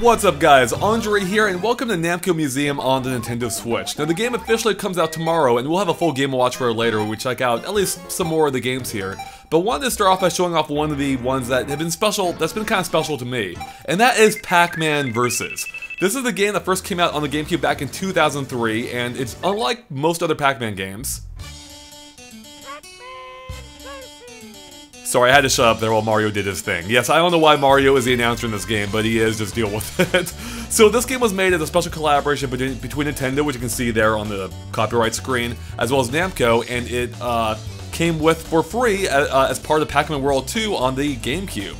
What's up guys, Andre here and welcome to Namco Museum on the Nintendo Switch. Now the game officially comes out tomorrow and we'll have a full Game Watch for it later where we check out at least some more of the games here. But wanted to start off by showing off one of the ones that have been special, that's been kind of special to me. And that is Pac-Man Versus. This is the game that first came out on the GameCube back in 2003 and it's unlike most other Pac-Man games. Sorry, I had to shut up there while Mario did his thing. Yes, I don't know why Mario is the announcer in this game, but he is, just deal with it. so this game was made as a special collaboration between, Nintendo, which you can see there on the copyright screen, as well as Namco, and it uh, came with for free uh, uh as part of Pac-Man World 2 on the GameCube.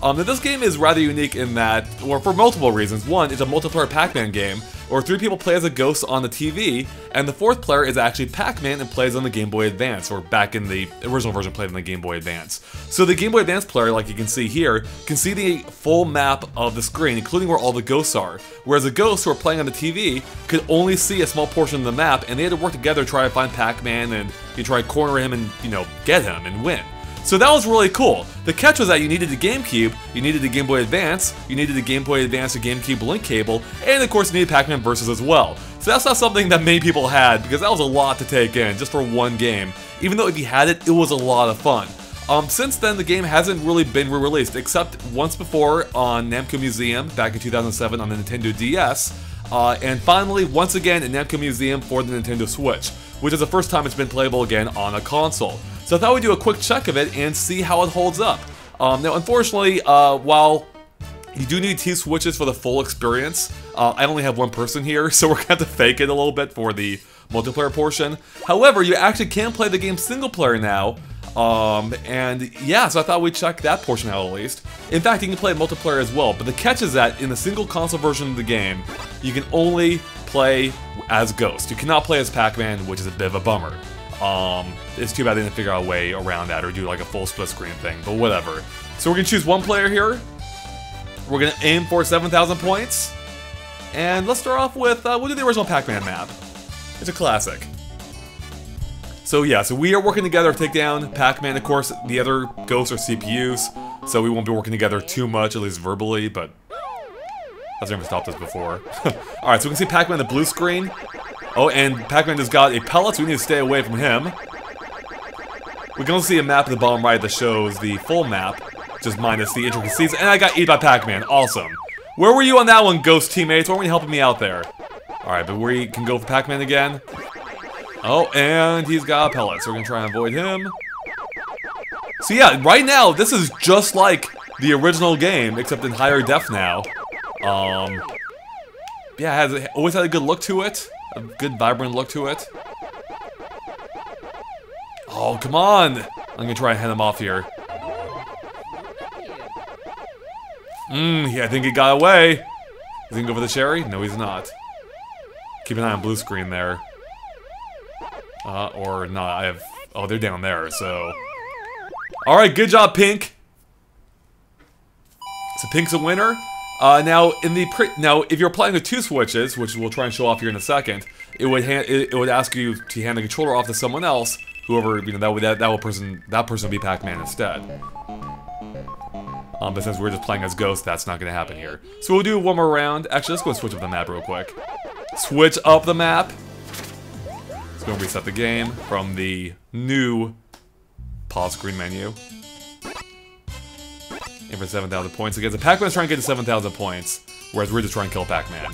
Um, this game is rather unique in that, or for multiple reasons. One, it's a multiplayer Pac-Man game, or three people play as a ghost on the TV, and the fourth player is actually Pac-Man and plays on the Game Boy Advance, or back in the original version played on the Game Boy Advance. So the Game Boy Advance player, like you can see here, can see the full map of the screen, including where all the ghosts are, whereas the ghosts who are playing on the TV could only see a small portion of the map, and they had to work together to try to find Pac-Man and you try to corner him and, you know, get him and win. So that was really cool. The catch was that you needed the GameCube, you needed the Game Boy Advance, you needed the Game Boy Advance or GameCube link cable, and of course you needed Pac-Man Versus as well. So that's not something that many people had, because that was a lot to take in, just for one game. Even though if you had it, it was a lot of fun. Um, since then, the game hasn't really been re-released, except once before on Namco Museum back in 2007 on the Nintendo DS, uh, and finally, once again, in Namco Museum for the Nintendo Switch, which is the first time it's been playable again on a console. So I thought we'd do a quick check of it and see how it holds up. Um, now, unfortunately, uh, while you do need two switches for the full experience, uh, I only have one person here, so we're gonna have to fake it a little bit for the multiplayer portion. However, you actually can play the game single player now, um, and yeah, so I thought we'd check that portion out at least. In fact, you can play multiplayer as well, but the catch is that in the single console version of the game, you can only play as Ghost. You cannot play as Pac-Man, which is a bit of a bummer. Um, it's too bad they didn't figure out a way around that or do like a full split screen thing, but whatever. So we're gonna choose one player here. We're gonna aim for 7,000 points. And let's start off with, uh, we'll do the original Pac-Man map. It's a classic. So yeah, so we are working together to take down Pac-Man. Of course, the other ghosts are CPUs, so we won't be working together too much, at least verbally, but... I've never stopped this before. Alright, so we can see Pac-Man the blue screen. Oh, and Pac-Man has got a pellet, so we need to stay away from him. We can also see a map at the bottom right that shows the full map, just minus the intricacies, and I got eaten by Pac-Man. Awesome. Where were you on that one, ghost teammates? Why weren't you helping me out there? Alright, but we can go for Pac-Man again. Oh, and he's got a pellet, so we're gonna try and avoid him. So yeah, right now, this is just like the original game, except in higher def now. Um, yeah, has always had a good look to it a good vibrant look to it. Oh, come on! I'm gonna try and head him off here. Mmm, yeah, I think he got away. Is he gonna go for the cherry? No, he's not. Keep an eye on blue screen there. Uh, or not, I have... Oh, they're down there, so... Alright, good job, Pink! So Pink's a winner. Uh, now, in the now, if you're playing with two switches, which we'll try and show off here in a second, it would it, it, would ask you to hand the controller off to someone else, whoever you know that would that that will person that person would be Pac-Man instead. Um, but since we're just playing as Ghost, that's not going to happen here. So we'll do one more round. Actually, let's go switch up the map real quick. Switch up the map. Let's go and reset the game from the new pause screen menu. Aim for 7,000 points against. Pac-Man's trying to get to 7,000 points, whereas we're just trying to kill Pac-Man.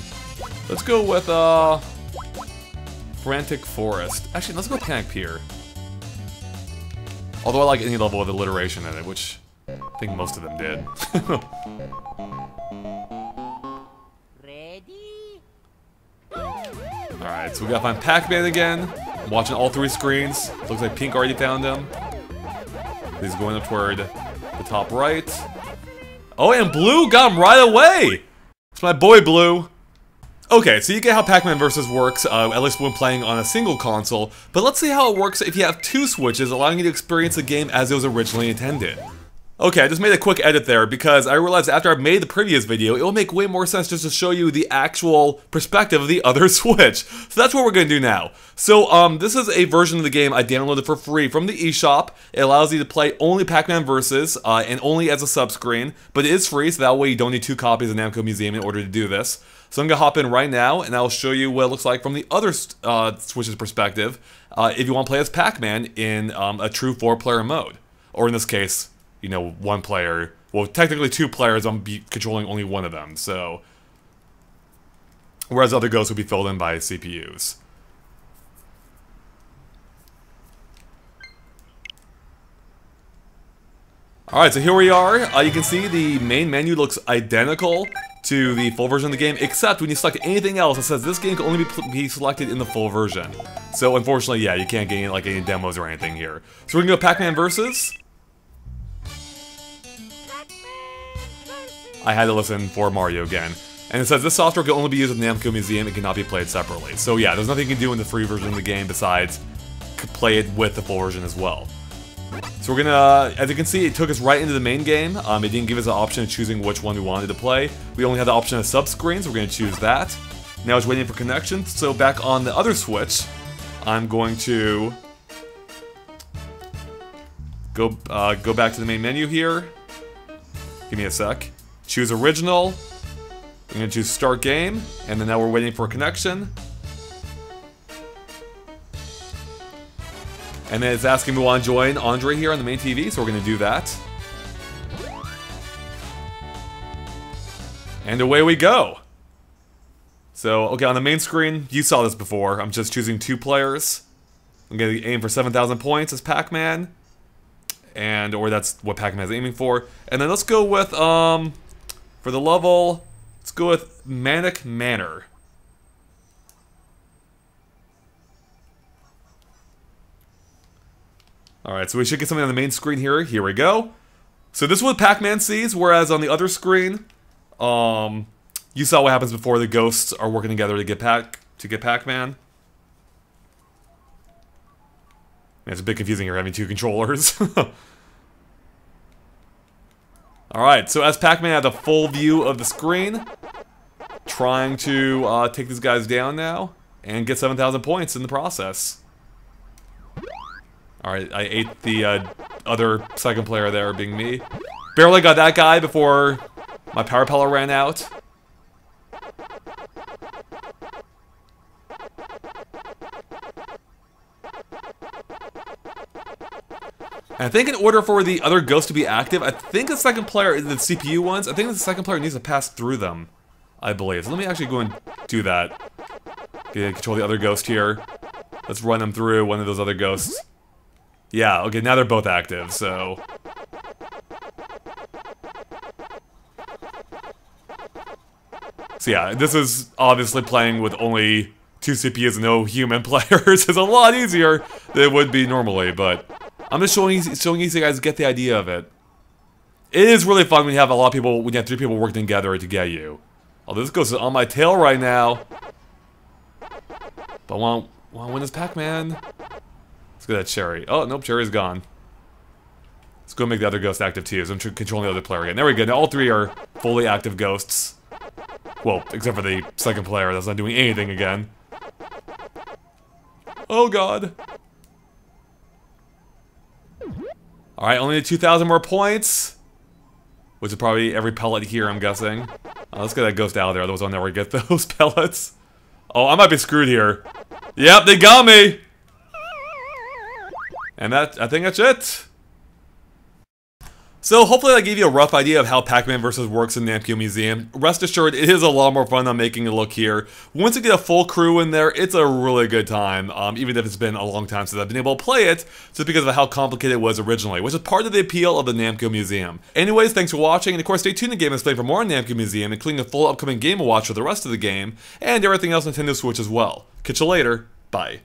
Let's go with, uh... Frantic Forest. Actually, let's go Panic Pier. Although I like any level of alliteration in it, which I think most of them did. Ready? Alright, so we gotta find Pac-Man again. I'm watching all three screens. Looks like Pink already found him. He's going up toward the top right. Oh, and Blue got him right away! It's my boy, Blue. Okay, so you get how Pac-Man Versus works, uh, at least when playing on a single console, but let's see how it works if you have two switches, allowing you to experience the game as it was originally intended. Okay, I just made a quick edit there because I realized after I made the previous video, it will make way more sense just to show you the actual perspective of the other Switch. So that's what we're going to do now. So um, this is a version of the game I downloaded for free from the eShop. It allows you to play only Pac-Man Versus uh, and only as a subscreen, but it is free, so that way you don't need two copies of Namco Museum in order to do this. So I'm going to hop in right now, and I'll show you what it looks like from the other uh, Switch's perspective uh, if you want to play as Pac-Man in um, a true four-player mode. Or in this case, you know, one player. Well, technically two players, I'm controlling only one of them, so... Whereas other ghosts would be filled in by CPUs. Alright, so here we are. Uh, you can see the main menu looks identical to the full version of the game, except when you select anything else, it says this game can only be, be selected in the full version. So unfortunately, yeah, you can't get like any demos or anything here. So we're gonna go Pac-Man Versus. I had to listen for Mario again. And it says this software can only be used with Namco Museum and cannot be played separately. So yeah, there's nothing you can do in the free version of the game besides play it with the full version as well. So we're gonna, as you can see, it took us right into the main game. Um, it didn't give us an option of choosing which one we wanted to play. We only had the option of sub-screen, so we're gonna choose that. Now it's waiting for connection, so back on the other Switch, I'm going to go uh, go back to the main menu here. Give me a sec. Choose original. I'm gonna choose start game, and then now we're waiting for a connection. And then it's asking me want to join Andre here on the main TV, so we're gonna do that. And away we go. So, okay, on the main screen, you saw this before. I'm just choosing two players. I'm gonna aim for 7,000 points as Pac-Man. And, or that's what Pac-Man is aiming for. And then let's go with, um, for the level, let's go with Manic Manor. Alright, so we should get something on the main screen here. Here we go. So this is what Pac-Man sees, whereas on the other screen, um, you saw what happens before the ghosts are working together to get Pac to get Pac-Man. It's a bit confusing here having two controllers. Alright, so as Pac-Man has a full view of the screen, trying to uh, take these guys down now, and get 7,000 points in the process. Alright, I ate the uh, other second player there, being me. Barely got that guy before my power pellet ran out. And I think in order for the other ghosts to be active, I think the second player, the CPU ones, I think the second player needs to pass through them. I believe. So let me actually go and do that. Okay, control the other ghost here. Let's run them through one of those other ghosts. Yeah, okay, now they're both active, so... So yeah, this is obviously playing with only two CPUs and no human players is a lot easier than it would be normally, but I'm just showing showing you so you guys get the idea of it. It is really fun when you have a lot of people, when you have three people working together to get you. Oh, this goes on my tail right now. But I want, want to win this Pac-Man. Let's get that Cherry. Oh, nope, Cherry's gone. Let's go make the other ghost active too, so I'm controlling the other player again. There we go, now all three are fully active ghosts. Well, except for the second player that's not doing anything again. Oh god. Alright, only 2,000 more points. Which is probably every pellet here, I'm guessing. Uh, let's get that ghost out of there, otherwise I'll never get those pellets. Oh, I might be screwed here. Yep, they got me! And that, I think that's it. So hopefully that gave you a rough idea of how Pac-Man vs. works in the Namco Museum. Rest assured, it is a lot more fun than making it look here. Once you get a full crew in there, it's a really good time, um, even if it's been a long time since I've been able to play it, just because of how complicated it was originally, which is part of the appeal of the Namco Museum. Anyways, thanks for watching, and of course stay tuned to GameXplain for more on Namco Museum, including a full upcoming Game of Watch for the rest of the game, and everything else Nintendo Switch as well. Catch you later, bye.